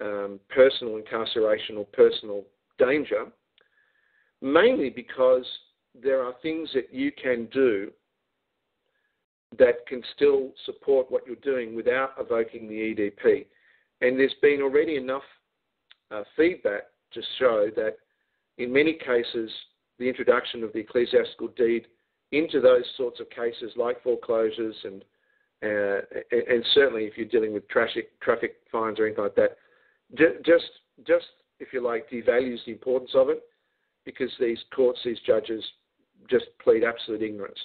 um, personal incarceration or personal danger, mainly because there are things that you can do that can still support what you're doing without evoking the EDP. And there's been already enough uh, feedback to show that in many cases, the introduction of the ecclesiastical deed into those sorts of cases like foreclosures and uh, and certainly if you're dealing with traffic traffic fines or anything like that, just just if you like devalues the importance of it because these courts, these judges just plead absolute ignorance.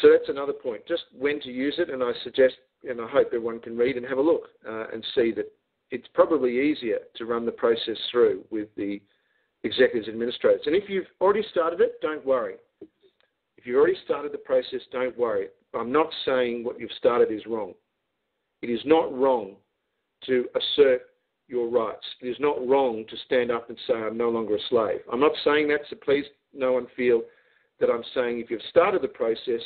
So that's another point. Just when to use it, and I suggest, and I hope everyone can read and have a look uh, and see that it's probably easier to run the process through with the executives administrators. And if you've already started it, don't worry. If you've already started the process, don't worry. I'm not saying what you've started is wrong. It is not wrong to assert your rights. It is not wrong to stand up and say, I'm no longer a slave. I'm not saying that, so please no one feel that I'm saying if you've started the process,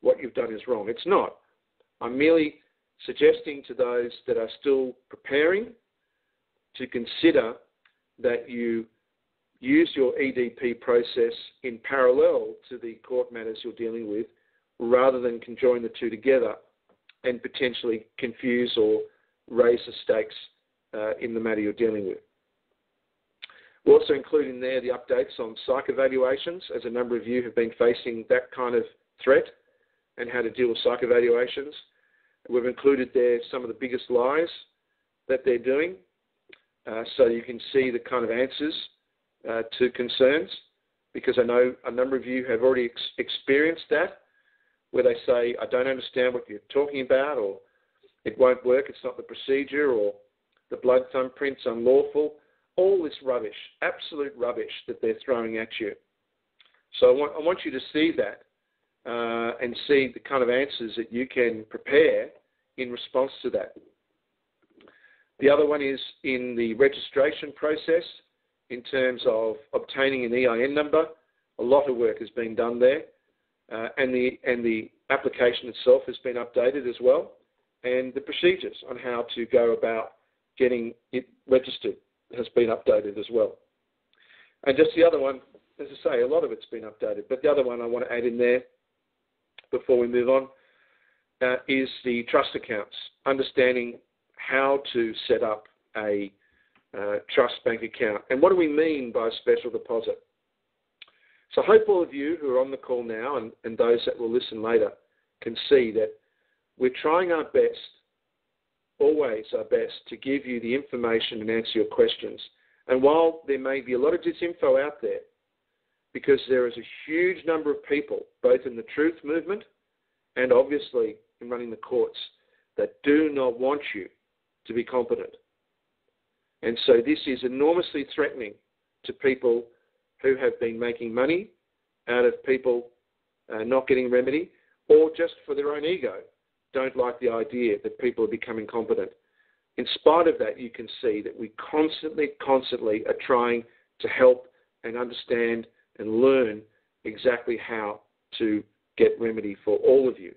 what you've done is wrong. It's not. I'm merely suggesting to those that are still preparing to consider that you use your EDP process in parallel to the court matters you're dealing with rather than conjoin the two together and potentially confuse or raise the stakes uh, in the matter you're dealing with. we will also include in there the updates on psych evaluations, as a number of you have been facing that kind of threat and how to deal with psych evaluations. We've included there some of the biggest lies that they're doing, uh, so you can see the kind of answers uh, to concerns, because I know a number of you have already ex- experienced that, where they say, I don't understand what you're talking about, or it won't work, it's not the procedure, or the blood thumbprint's unlawful. All this rubbish, absolute rubbish that they're throwing at you. So I want, I want you to see that uh, and see the kind of answers that you can prepare in response to that. The other one is in the registration process in terms of obtaining an EIN number. A lot of work has been done there, uh, and the and the application itself has been updated as well, and the procedures on how to go about getting it registered has been updated as well. And just the other one, as I say, a lot of it's been updated, but the other one I want to add in there before we move on uh, is the trust accounts, understanding how to set up a uh, trust bank account. And what do we mean by special deposit? So I hope all of you who are on the call now and, and those that will listen later can see that we're trying our best, always our best, to give you the information and answer your questions. And while there may be a lot of disinfo out there, because there is a huge number of people, both in the truth movement and obviously in running the courts, that do not want you to be competent. And so this is enormously threatening to people who have been making money out of people uh, not getting remedy or just for their own ego don't like the idea that people are becoming competent. In spite of that, you can see that we constantly, constantly are trying to help and understand and learn exactly how to get remedy for all of you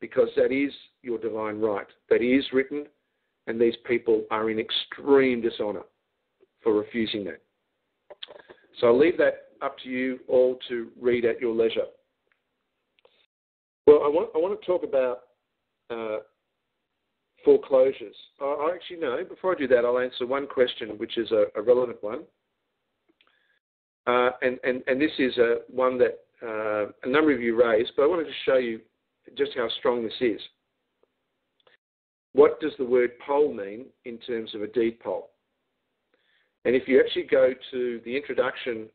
because that is your divine right. That is written, and these people are in extreme dishonor for refusing that. So I'll leave that up to you all to read at your leisure. Well, I want, I want to talk about uh, foreclosures. I, actually know, before I do that, I'll answer one question, which is a, a relevant one. Uh, and, and, and this is a, one that uh, a number of you raised, but I wanted to show you just how strong this is. What does the word poll mean in terms of a deed poll? And if you actually go to the introduction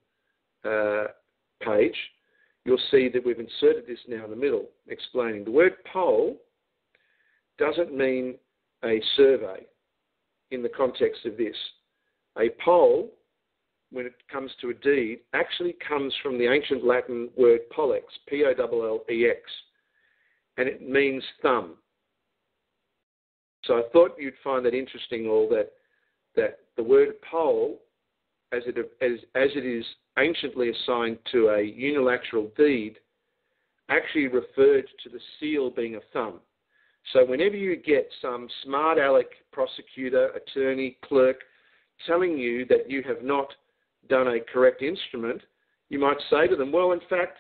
uh, page, you'll see that we've inserted this now in the middle, explaining the word poll doesn't mean a survey in the context of this. A poll when it comes to a deed, actually comes from the ancient Latin word pollex, P O L L E X, and it means thumb. So I thought you'd find that interesting, all that that the word poll, as it as, as it is anciently assigned to a unilateral deed, actually referred to the seal being a thumb. So whenever you get some smart aleck prosecutor, attorney, clerk telling you that you have not done a correct instrument, you might say to them, well, in fact,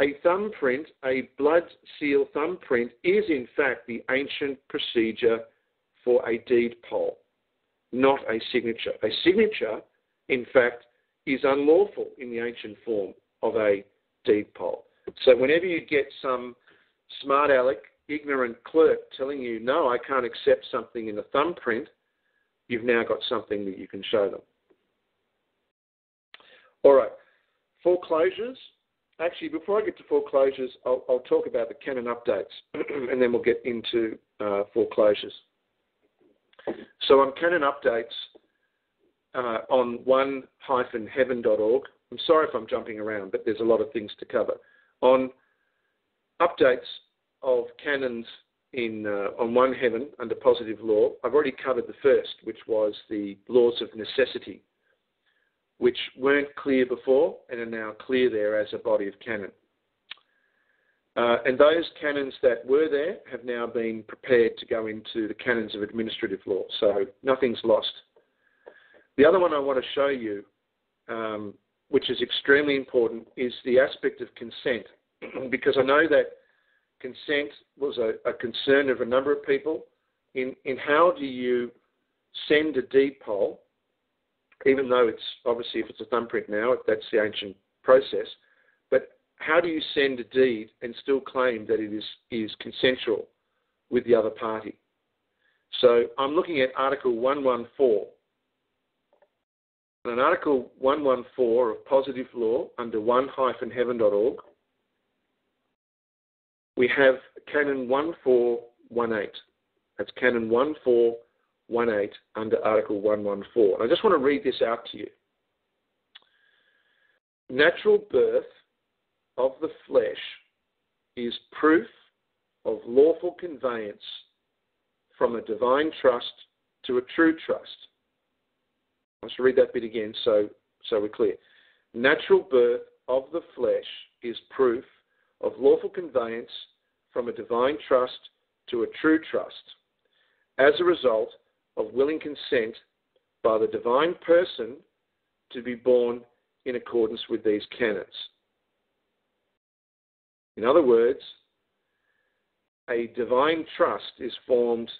a thumbprint, a blood seal thumbprint, is in fact the ancient procedure for a deed poll, not a signature. A signature, in fact, is unlawful in the ancient form of a deed poll. So whenever you get some smart aleck, ignorant clerk telling you, no, I can't accept something in a thumbprint, you've now got something that you can show them. All right, foreclosures. Actually, before I get to foreclosures, I'll, I'll talk about the canon updates, and then we'll get into uh, foreclosures. So on canon updates uh, on one-heaven.org, I'm sorry if I'm jumping around, but there's a lot of things to cover. On updates of canons in uh, on one heaven under positive law, I've already covered the first, which was the laws of necessity, which weren't clear before and are now clear there as a body of canon. Uh, and those canons that were there have now been prepared to go into the canons of administrative law, so nothing's lost. The other one I want to show you, um, which is extremely important, is the aspect of consent, because I know that consent was a, a concern of a number of people in, in how do you send a deed poll, even though it's obviously if it's a thumbprint now, that's the ancient process, but how do you send a deed and still claim that it is, is consensual with the other party? So I'm looking at Article 114. And Article 114 of Positive Law under one-heaven.org we have Canon 1418. That's Canon 1418 under Article 114. And I just want to read this out to you. Natural birth of the flesh is proof of lawful conveyance from a divine trust to a true trust. Let's read that bit again so, so we're clear. Natural birth of the flesh is proof of lawful conveyance from a divine trust to a true trust as a result of willing consent by the divine person to be born in accordance with these canons. In other words, a divine trust is formed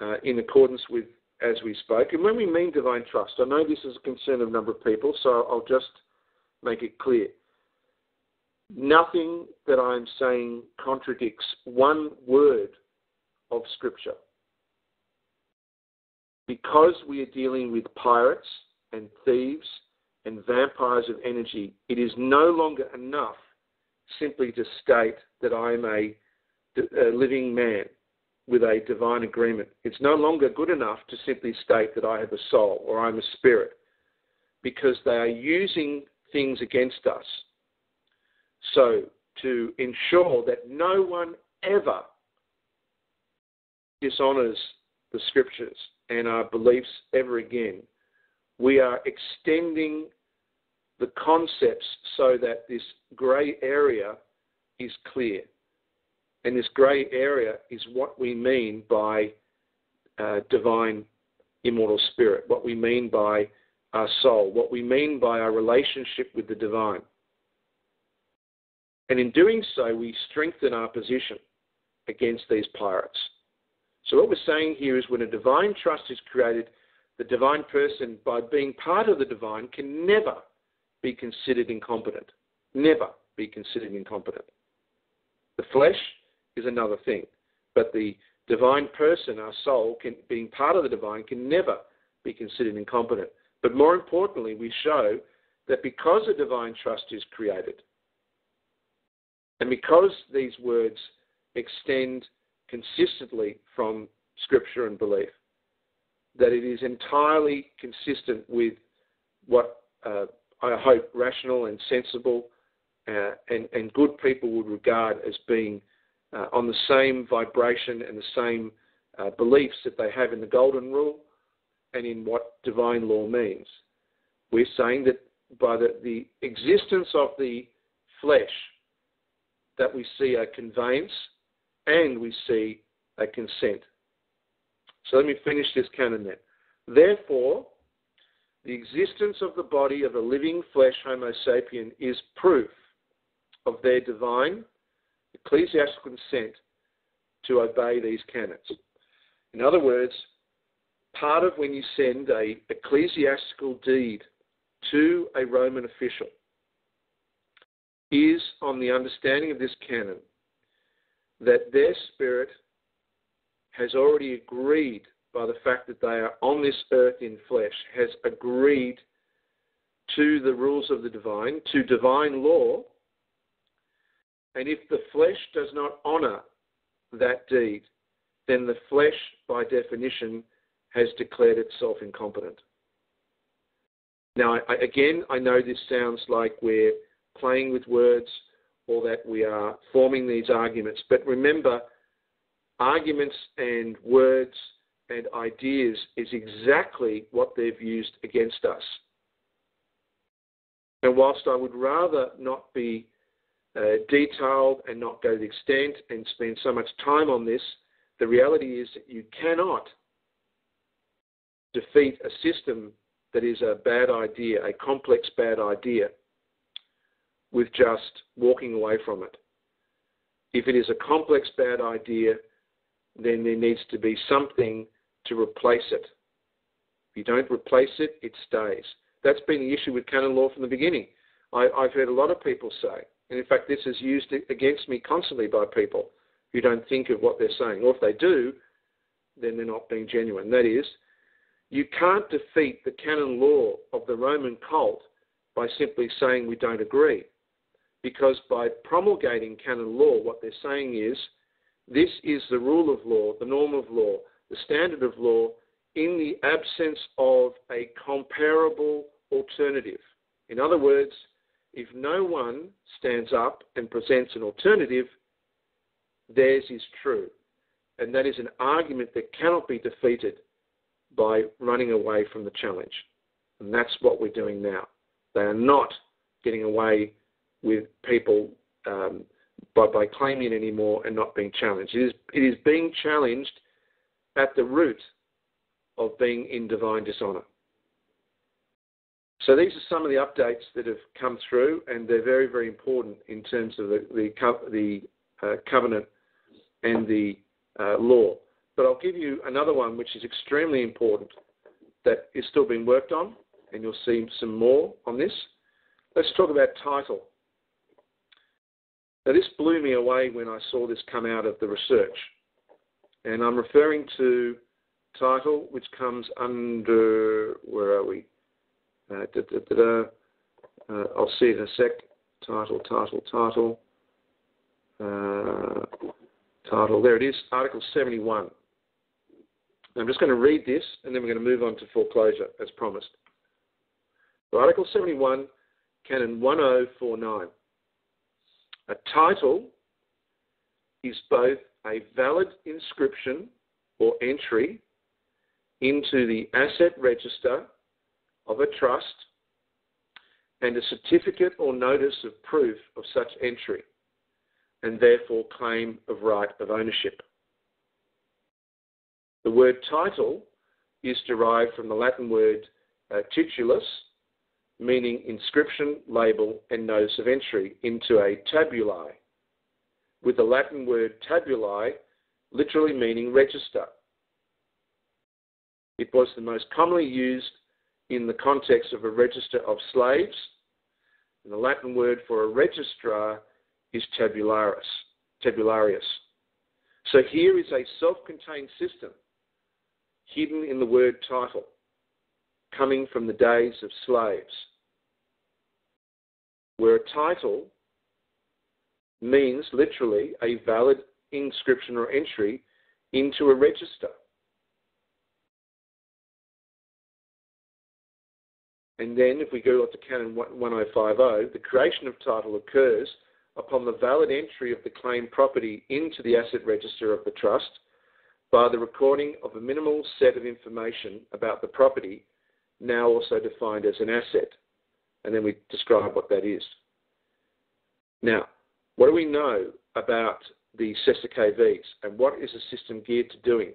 uh, in accordance with as we spoke. And when we mean divine trust, I know this is a concern of a number of people, so I'll just make it clear. Nothing that I'm saying contradicts one word of Scripture. Because we are dealing with pirates and thieves and vampires of energy, it is no longer enough simply to state that I am a, a living man with a divine agreement. It's no longer good enough to simply state that I have a soul or I'm a spirit because they are using things against us so, to ensure that no one ever dishonors the scriptures and our beliefs ever again, we are extending the concepts so that this grey area is clear. And this grey area is what we mean by uh, divine immortal spirit, what we mean by our soul, what we mean by our relationship with the divine. And in doing so, we strengthen our position against these pirates. So, what we're saying here is when a divine trust is created, the divine person, by being part of the divine, can never be considered incompetent. Never be considered incompetent. The flesh is another thing, but the divine person, our soul, can, being part of the divine, can never be considered incompetent. But more importantly, we show that because a divine trust is created, and because these words extend consistently from Scripture and belief, that it is entirely consistent with what uh, I hope rational and sensible uh, and, and, good people would regard as being uh, on the same vibration and the same uh, beliefs that they have in the Golden Rule and in what divine law means. We're saying that by the, the existence of the flesh that we see a conveyance and we see a consent. So let me finish this canon then. Therefore, the existence of the body of a living flesh Homo sapien is proof of their divine ecclesiastical consent to obey these canons. In other words, part of when you send a ecclesiastical deed to a Roman official is on the understanding of this canon that their spirit has already agreed by the fact that they are on this earth in flesh, has agreed to the rules of the divine, to divine law, and if the flesh does not honour that deed, then the flesh, by definition, has declared itself incompetent. Now, I, again, I know this sounds like we're playing with words or that we are forming these arguments, but remember, arguments and words and ideas is exactly what they've used against us. And whilst I would rather not be uh, detailed and not go to the extent and spend so much time on this, the reality is that you cannot defeat a system that is a bad idea, a complex bad idea, with just walking away from it. If it is a complex bad idea, then there needs to be something to replace it. If you don't replace it, it stays. That's been the issue with canon law from the beginning. I, have heard a lot of people say, and in fact, this is used against me constantly by people who don't think of what they're saying, or if they do, then they're not being genuine. That is, you can't defeat the canon law of the Roman cult by simply saying we don't agree. Because by promulgating canon law, what they're saying is this is the rule of law, the norm of law, the standard of law in the absence of a comparable alternative. In other words, if no one stands up and presents an alternative, theirs is true. And that is an argument that cannot be defeated by running away from the challenge. And that's what we're doing now. They are not getting away with people um, by, by claiming anymore and not being challenged. It is, it is being challenged at the root of being in divine dishonor. So these are some of the updates that have come through, and they're very, very important in terms of the, the, the uh, covenant and the uh, law. But I'll give you another one which is extremely important that is still being worked on, and you'll see some more on this. Let's talk about title. Now, this blew me away when I saw this come out of the research. And I'm referring to title, which comes under, where are we? Uh, da, da, da, uh, I'll see it in a sec. Title, title, title. Uh, title, there it is, Article 71. I'm just going to read this and then we're going to move on to foreclosure as promised. So Article 71, Canon 1049. A title is both a valid inscription or entry into the asset register of a trust and a certificate or notice of proof of such entry, and therefore claim of right of ownership. The word title is derived from the Latin word uh, titulus, meaning inscription, label, and notice of entry into a tabulae, with the Latin word tabulae literally meaning register. It was the most commonly used in the context of a register of slaves. And the Latin word for a registrar is tabularis, tabularius. So here is a self-contained system hidden in the word title, coming from the days of slaves, where a title means literally a valid inscription or entry into a register. And then if we go to Canon 1050, the creation of title occurs upon the valid entry of the claimed property into the asset register of the trust by the recording of a minimal set of information about the property, now also defined as an asset. And then we describe what that is. Now, what do we know about the Cestui Que Vies and what is the system geared to doing